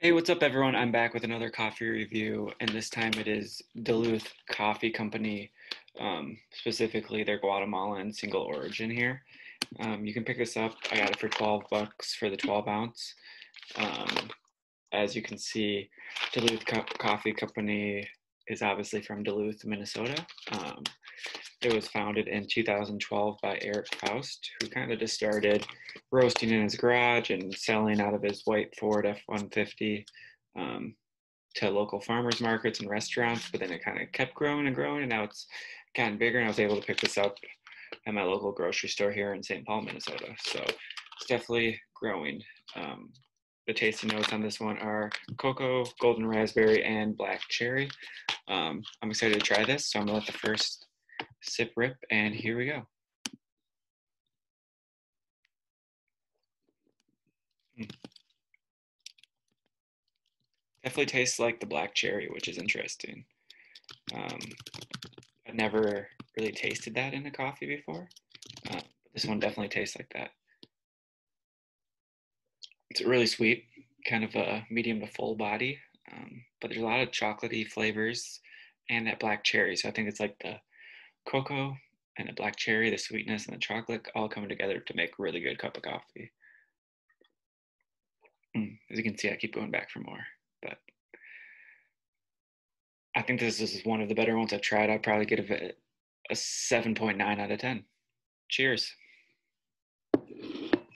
Hey, what's up, everyone? I'm back with another coffee review, and this time it is Duluth Coffee Company, um, specifically their Guatemalan single origin here. Um, you can pick this up. I got it for 12 bucks for the 12 ounce. Um, as you can see, Duluth Co- Coffee Company is obviously from Duluth, Minnesota. It was founded in 2012 by Eric Faust, who kind of just started roasting in his garage and selling out of his white Ford F 150 um, to local farmers markets and restaurants. But then it kind of kept growing and growing, and now it's gotten bigger. And I was able to pick this up at my local grocery store here in St. Paul, Minnesota. So it's definitely growing. Um, the tasting notes on this one are cocoa, golden raspberry, and black cherry. Um, I'm excited to try this, so I'm gonna let the first sip rip, and here we go. Mm. Definitely tastes like the black cherry, which is interesting. Um, I've never really tasted that in a coffee before. Uh, this one definitely tastes like that. It's really sweet, kind of a medium to full body, um, but there's a lot of chocolatey flavors and that black cherry. So I think it's like the cocoa and the black cherry, the sweetness and the chocolate all coming together to make a really good cup of coffee. Mm, as you can see, I keep going back for more, but I think this is one of the better ones I've tried. I'd probably give it a 7.9 out of 10. Cheers.